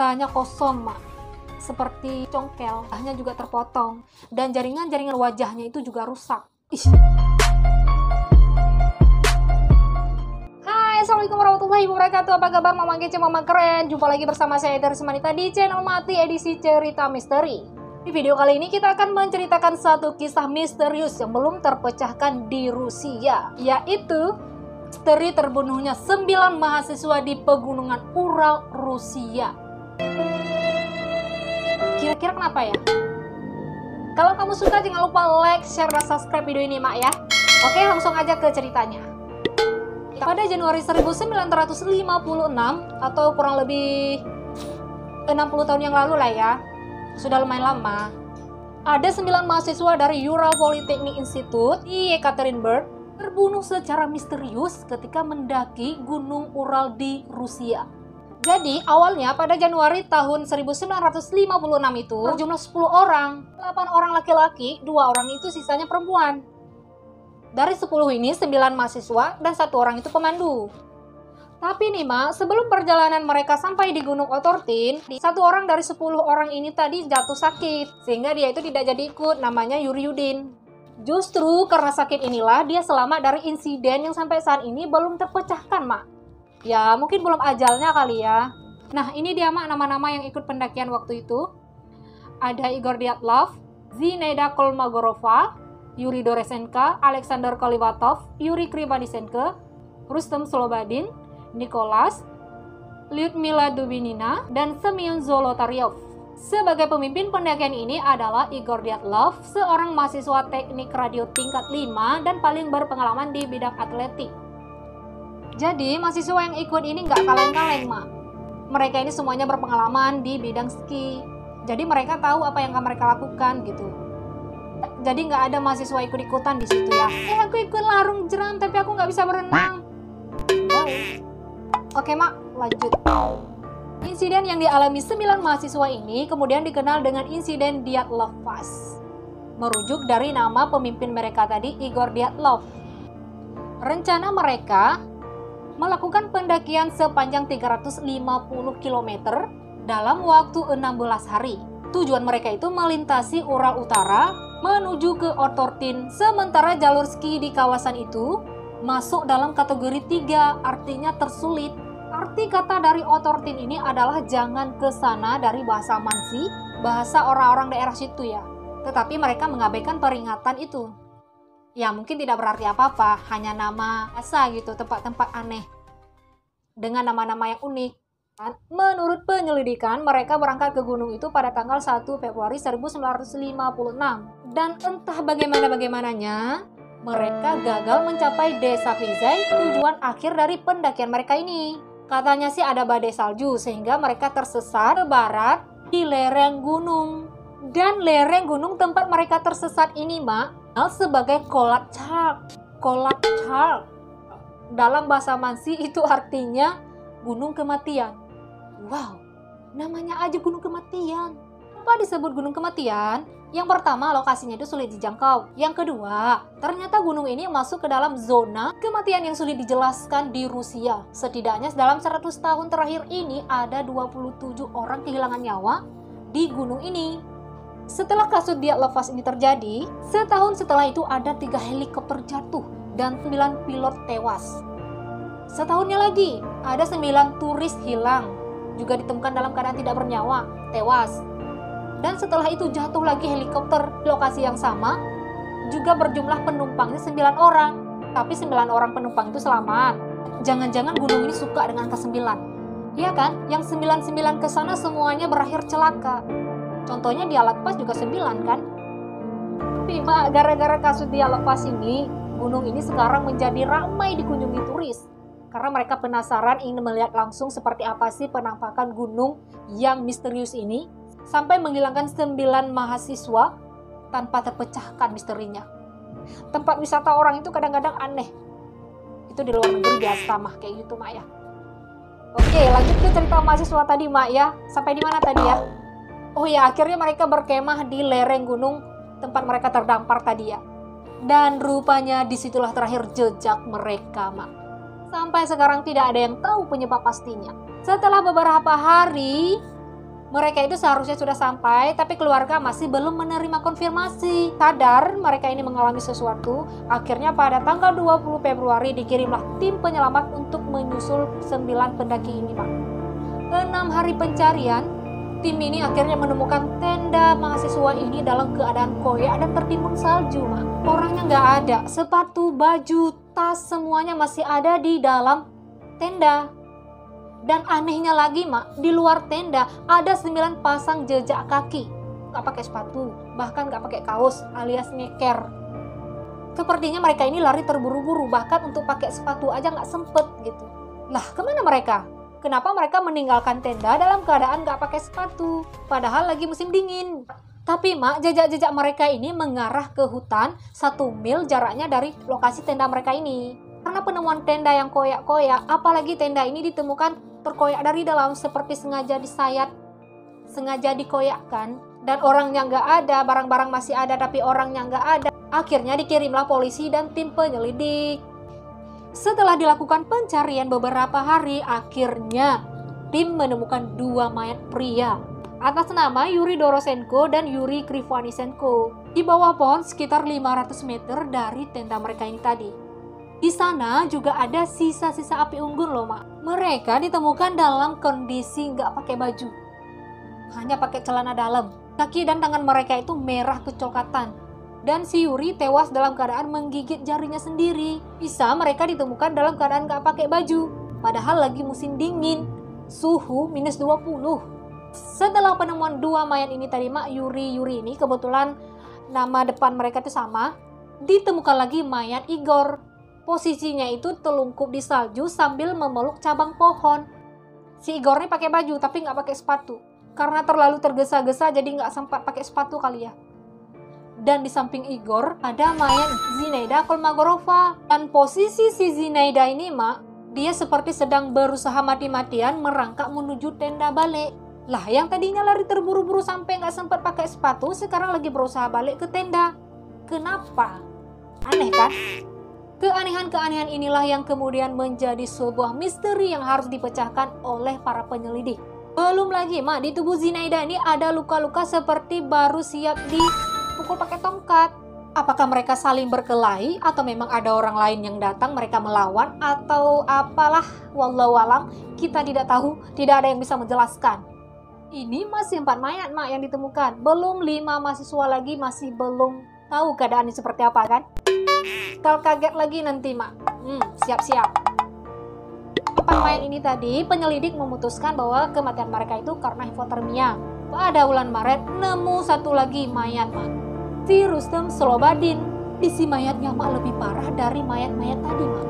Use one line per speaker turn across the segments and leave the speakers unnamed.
Matanya kosong, Mak. Seperti congkel, hanya juga terpotong. Dan jaringan-jaringan wajahnya itu juga rusak. Ih. Hai, Assalamualaikum warahmatullahi wabarakatuh. Apa kabar Mama Kece, Mama Keren? Jumpa lagi bersama saya dari Semanita di channel Mati edisi cerita misteri. Di video kali ini kita akan menceritakan satu kisah misterius yang belum terpecahkan di Rusia, yaitu misteri terbunuhnya 9 mahasiswa di pegunungan Ural, Rusia. Kira-kira kenapa ya? Kalau kamu suka jangan lupa like, share, dan subscribe video ini mak ya. Oke langsung aja ke ceritanya. Pada Januari 1956 atau kurang lebih 60 tahun yang lalu lah ya, sudah lumayan lama, ada 9 mahasiswa dari Ural Polytechnic Institute di Yekaterinburg terbunuh secara misterius ketika mendaki Gunung Ural di Rusia. Jadi awalnya pada Januari tahun 1956 itu berjumlah 10 orang, 8 orang laki-laki, 2 orang itu sisanya perempuan. Dari 10 ini 9 mahasiswa dan satu orang itu pemandu. Tapi nih Ma, sebelum perjalanan mereka sampai di Gunung Otortin, satu orang dari 10 orang ini tadi jatuh sakit, sehingga dia itu tidak jadi ikut, namanya Yuri Yudin. Justru karena sakit inilah dia selamat dari insiden yang sampai saat ini belum terpecahkan, Mak. Ya, mungkin belum ajalnya kali ya. Nah, ini dia mak nama-nama yang ikut pendakian waktu itu. Ada Igor Dyatlov, Zinaida Kolmogorova, Yuri Doresenka, Alexander Kolivatov, Yuri Krivanisenko, Rustem Slobodin, Nikolas, Lyudmila Dubinina, dan Semyon Zolotaryov. Sebagai pemimpin pendakian ini adalah Igor Dyatlov, seorang mahasiswa teknik radio tingkat 5 dan paling berpengalaman di bidang atletik. Jadi, mahasiswa yang ikut ini nggak kaleng-kaleng, Mak. Mereka ini semuanya berpengalaman di bidang ski. Jadi mereka tahu apa yang akan mereka lakukan gitu. Jadi nggak ada mahasiswa ikut-ikutan di situ ya. Eh, aku ikut larung jeram tapi aku nggak bisa berenang. Wow. Oke, Mak, lanjut. Insiden yang dialami 9 mahasiswa ini kemudian dikenal dengan insiden Dyatlov Pass. Merujuk dari nama pemimpin mereka tadi, Igor Dyatlov. Rencana mereka melakukan pendakian sepanjang 350 km dalam waktu 16 hari. Tujuan mereka itu melintasi Ural Utara menuju ke Otortin, sementara jalur ski di kawasan itu masuk dalam kategori 3, artinya tersulit. Arti kata dari Otortin ini adalah jangan ke sana dari bahasa Mansi, bahasa orang-orang daerah situ ya. Tetapi mereka mengabaikan peringatan itu ya mungkin tidak berarti apa-apa, hanya nama asa gitu, tempat-tempat aneh dengan nama-nama yang unik. Menurut penyelidikan, mereka berangkat ke gunung itu pada tanggal 1 Februari 1956. Dan entah bagaimana-bagaimananya, mereka gagal mencapai desa Vizay, tujuan akhir dari pendakian mereka ini. Katanya sih ada badai salju, sehingga mereka tersesat ke barat di lereng gunung. Dan lereng gunung tempat mereka tersesat ini, Mak, sebagai Kolat Chalk. Kolat Chalk. Dalam bahasa Mansi itu artinya gunung kematian. Wow, namanya aja gunung kematian. Apa disebut gunung kematian? Yang pertama, lokasinya itu sulit dijangkau. Yang kedua, ternyata gunung ini masuk ke dalam zona kematian yang sulit dijelaskan di Rusia. Setidaknya dalam 100 tahun terakhir ini ada 27 orang kehilangan nyawa di gunung ini. Setelah kasus dia lepas ini terjadi, setahun setelah itu ada tiga helikopter jatuh dan 9 pilot tewas. Setahunnya lagi, ada 9 turis hilang, juga ditemukan dalam keadaan tidak bernyawa, tewas. Dan setelah itu jatuh lagi helikopter di lokasi yang sama, juga berjumlah penumpangnya 9 orang, tapi 9 orang penumpang itu selamat. Jangan-jangan gunung ini suka dengan ke-9. Iya kan? Yang 99 ke sana semuanya berakhir celaka. Contohnya di alat pas juga 9 kan? Tapi gara-gara kasus di alat pas ini, gunung ini sekarang menjadi ramai dikunjungi turis. Karena mereka penasaran ingin melihat langsung seperti apa sih penampakan gunung yang misterius ini. Sampai menghilangkan 9 mahasiswa tanpa terpecahkan misterinya. Tempat wisata orang itu kadang-kadang aneh. Itu di luar negeri biasa mah kayak gitu Mak ya. Oke lanjut ke cerita mahasiswa tadi Mak ya. Sampai di mana tadi ya? Oh ya, akhirnya mereka berkemah di lereng gunung tempat mereka terdampar tadi ya. Dan rupanya di situlah terakhir jejak mereka, Mak. Sampai sekarang tidak ada yang tahu penyebab pastinya. Setelah beberapa hari, Mereka itu seharusnya sudah sampai, tapi keluarga masih belum menerima konfirmasi. Sadar mereka ini mengalami sesuatu, akhirnya pada tanggal 20 Februari dikirimlah tim penyelamat untuk menyusul 9 pendaki ini, Pak. Enam hari pencarian, tim ini akhirnya menemukan tenda mahasiswa ini dalam keadaan koyak dan tertimbun salju, Mak. Orangnya nggak ada, sepatu, baju, tas, semuanya masih ada di dalam tenda. Dan anehnya lagi mak, di luar tenda ada 9 pasang jejak kaki. Gak pakai sepatu, bahkan gak pakai kaos alias nyeker. Sepertinya mereka ini lari terburu-buru, bahkan untuk pakai sepatu aja gak sempet gitu. Lah ke mana mereka? Kenapa mereka meninggalkan tenda dalam keadaan gak pakai sepatu? Padahal lagi musim dingin. Tapi mak, jejak-jejak mereka ini mengarah ke hutan satu mil jaraknya dari lokasi tenda mereka ini. Karena penemuan tenda yang koyak-koyak, apalagi tenda ini ditemukan terkoyak dari dalam seperti sengaja disayat, sengaja dikoyakkan, dan orangnya nggak ada, barang-barang masih ada tapi orangnya nggak ada. Akhirnya dikirimlah polisi dan tim penyelidik. Setelah dilakukan pencarian beberapa hari, akhirnya tim menemukan dua mayat pria atas nama Yuri Dorosenko dan Yuri Krivanisenko di bawah pohon sekitar 500 meter dari tenda mereka ini tadi. Di sana juga ada sisa-sisa api unggun loh, Mak. Mereka ditemukan dalam kondisi nggak pakai baju. Hanya pakai celana dalam. Kaki dan tangan mereka itu merah kecoklatan. Dan si Yuri tewas dalam keadaan menggigit jarinya sendiri. Bisa mereka ditemukan dalam keadaan nggak pakai baju. Padahal lagi musim dingin. Suhu minus 20. Setelah penemuan dua mayat ini tadi, Mak, Yuri Yuri ini kebetulan nama depan mereka itu sama. Ditemukan lagi mayat Igor Posisinya itu telungkup di salju sambil memeluk cabang pohon. Si Igor ini pakai baju tapi nggak pakai sepatu. Karena terlalu tergesa-gesa jadi nggak sempat pakai sepatu kali ya. Dan di samping Igor ada mayat Zinaida Kolmagorova. Dan posisi si Zinaida ini mak, dia seperti sedang berusaha mati-matian merangkak menuju tenda balik. Lah yang tadinya lari terburu-buru sampai nggak sempat pakai sepatu, sekarang lagi berusaha balik ke tenda. Kenapa? Aneh kan? Keanehan-keanehan inilah yang kemudian menjadi sebuah misteri yang harus dipecahkan oleh para penyelidik. Belum lagi, mak, di tubuh Zinaida ini ada luka-luka seperti baru siap dipukul pakai tongkat. Apakah mereka saling berkelahi atau memang ada orang lain yang datang mereka melawan atau apalah wallahu alam kita tidak tahu tidak ada yang bisa menjelaskan. Ini masih empat mayat mak yang ditemukan, belum lima mahasiswa lagi masih belum tahu keadaannya seperti apa kan? Kalau kaget lagi nanti, Mak. Hmm, siap-siap. Empat mayat ini tadi, penyelidik memutuskan bahwa kematian mereka itu karena hipotermia. Pada bulan Maret, nemu satu lagi mayat, Mak. Si Rustem Slobadin. Isi mayatnya, Mak, lebih parah dari mayat-mayat tadi, Mak.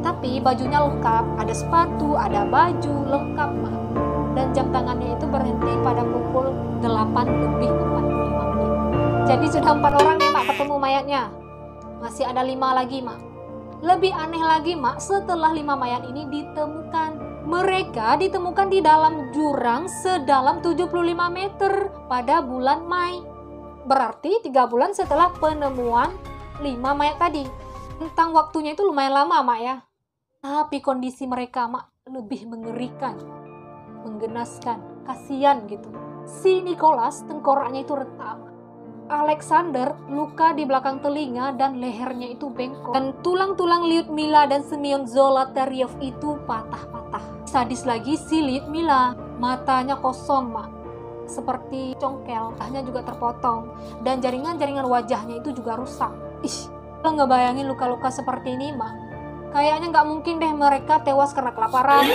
Tapi bajunya lengkap, ada sepatu, ada baju, lengkap, Mak. Dan jam tangannya itu berhenti pada pukul 8 lebih 45 menit. Jadi sudah empat orang nih, Mak, ketemu mayatnya. Masih ada lima lagi, Mak. Lebih aneh lagi, Mak, setelah lima mayat ini ditemukan. Mereka ditemukan di dalam jurang sedalam 75 meter pada bulan Mei. Berarti tiga bulan setelah penemuan lima mayat tadi. Tentang waktunya itu lumayan lama, Mak ya. Tapi kondisi mereka, Mak, lebih mengerikan. Menggenaskan, kasihan gitu. Si Nicholas tengkoraknya itu retak, Alexander luka di belakang telinga dan lehernya itu bengkok. Dan tulang-tulang Mila dan Simeon Zolotaryov itu patah-patah. Sadis lagi si Mila, matanya kosong, Mak. Seperti congkel, hanya juga terpotong. Dan jaringan-jaringan wajahnya itu juga rusak. Ih, lo nggak bayangin luka-luka seperti ini, Mak. Kayaknya nggak mungkin deh mereka tewas karena kelaparan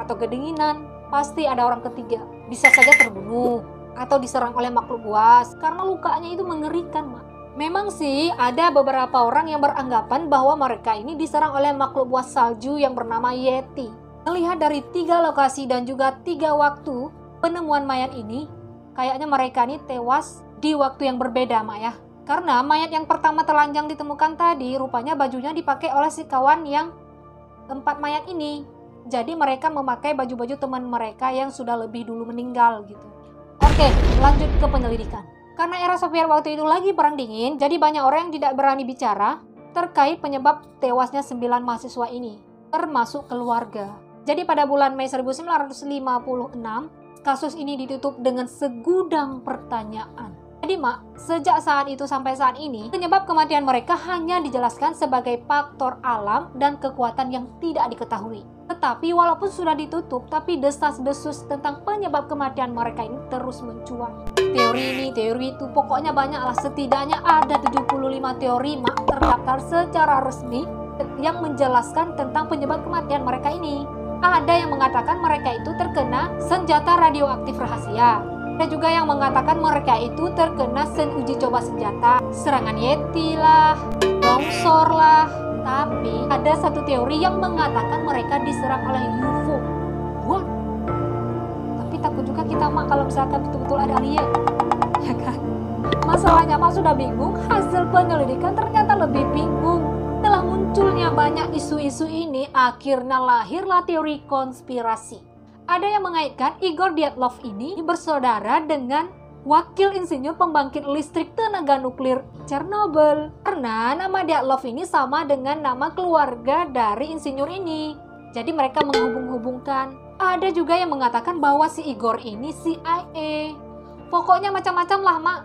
atau kedinginan. Pasti ada orang ketiga. Bisa saja terbunuh atau diserang oleh makhluk buas karena lukanya itu mengerikan, Mak. Memang sih ada beberapa orang yang beranggapan bahwa mereka ini diserang oleh makhluk buas salju yang bernama Yeti. Melihat dari tiga lokasi dan juga tiga waktu penemuan mayat ini, kayaknya mereka ini tewas di waktu yang berbeda, Mak ya. Karena mayat yang pertama telanjang ditemukan tadi, rupanya bajunya dipakai oleh si kawan yang empat mayat ini. Jadi mereka memakai baju-baju teman mereka yang sudah lebih dulu meninggal gitu. Oke, lanjut ke penyelidikan. Karena era Soviet waktu itu lagi perang dingin, jadi banyak orang yang tidak berani bicara terkait penyebab tewasnya 9 mahasiswa ini, termasuk keluarga. Jadi pada bulan Mei 1956, kasus ini ditutup dengan segudang pertanyaan. Jadi mak, sejak saat itu sampai saat ini, penyebab kematian mereka hanya dijelaskan sebagai faktor alam dan kekuatan yang tidak diketahui. Tetapi walaupun sudah ditutup, tapi desas-desus tentang penyebab kematian mereka ini terus mencuat. Teori ini, teori itu, pokoknya banyak lah. Setidaknya ada 75 teori mak terdaftar secara resmi yang menjelaskan tentang penyebab kematian mereka ini. Ada yang mengatakan mereka itu terkena senjata radioaktif rahasia ada juga yang mengatakan mereka itu terkena sen uji coba senjata, serangan Yeti lah, longsor lah. Tapi ada satu teori yang mengatakan mereka diserang oleh UFO. What? Tapi takut juga kita mak kalau misalkan betul-betul ada alien. Ya kan? Masalahnya mak sudah bingung, hasil penyelidikan banyak isu-isu ini, akhirnya lahirlah teori konspirasi. Ada yang mengaitkan Igor Dyatlov ini bersaudara dengan wakil insinyur pembangkit listrik tenaga nuklir Chernobyl. Karena nama Dyatlov ini sama dengan nama keluarga dari insinyur ini. Jadi mereka menghubung-hubungkan. Ada juga yang mengatakan bahwa si Igor ini CIA. Pokoknya macam-macam lah, Mak.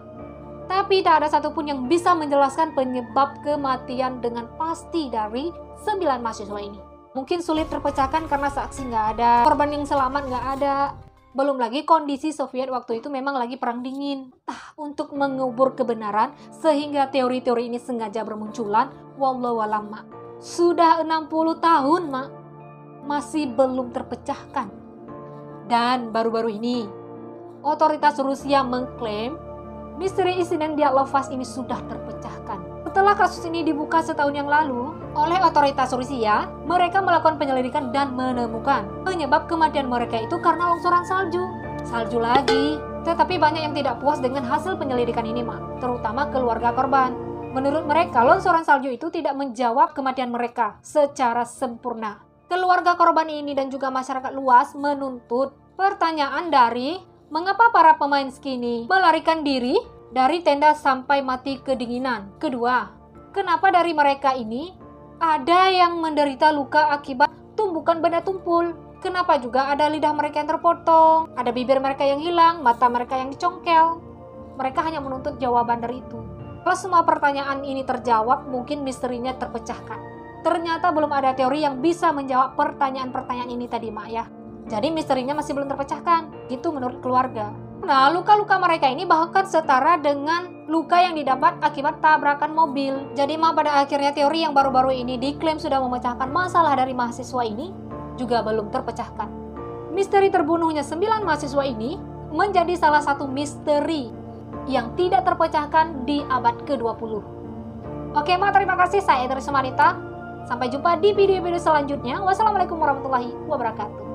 Tapi tak ada satupun yang bisa menjelaskan penyebab kematian dengan pasti dari sembilan mahasiswa ini. Mungkin sulit terpecahkan karena saksi nggak ada, korban yang selamat nggak ada. Belum lagi kondisi Soviet waktu itu memang lagi perang dingin. Tah, untuk mengubur kebenaran sehingga teori-teori ini sengaja bermunculan, wallahu alam, Mak. Sudah 60 tahun, Mak. Masih belum terpecahkan. Dan baru-baru ini, otoritas Rusia mengklaim misteri insiden Dialovas ini sudah terpecahkan. Setelah kasus ini dibuka setahun yang lalu oleh otoritas Rusia, mereka melakukan penyelidikan dan menemukan penyebab kematian mereka itu karena longsoran salju. Salju lagi. Tetapi banyak yang tidak puas dengan hasil penyelidikan ini, Mak, terutama keluarga korban. Menurut mereka, longsoran salju itu tidak menjawab kematian mereka secara sempurna. Keluarga korban ini dan juga masyarakat luas menuntut pertanyaan dari mengapa para pemain skini melarikan diri dari tenda sampai mati kedinginan. Kedua, kenapa dari mereka ini ada yang menderita luka akibat tumbukan benda tumpul? Kenapa juga ada lidah mereka yang terpotong, ada bibir mereka yang hilang, mata mereka yang dicongkel? Mereka hanya menuntut jawaban dari itu. Kalau semua pertanyaan ini terjawab, mungkin misterinya terpecahkan. Ternyata belum ada teori yang bisa menjawab pertanyaan-pertanyaan ini tadi, Mak ya. Jadi misterinya masih belum terpecahkan. Itu menurut keluarga. Nah, luka-luka mereka ini bahkan setara dengan luka yang didapat akibat tabrakan mobil. Jadi, mah pada akhirnya teori yang baru-baru ini diklaim sudah memecahkan masalah dari mahasiswa ini juga belum terpecahkan. Misteri terbunuhnya sembilan mahasiswa ini menjadi salah satu misteri yang tidak terpecahkan di abad ke-20. Oke, Ma, terima kasih. Saya Edri Sumanita. Sampai jumpa di video-video selanjutnya. Wassalamualaikum warahmatullahi wabarakatuh.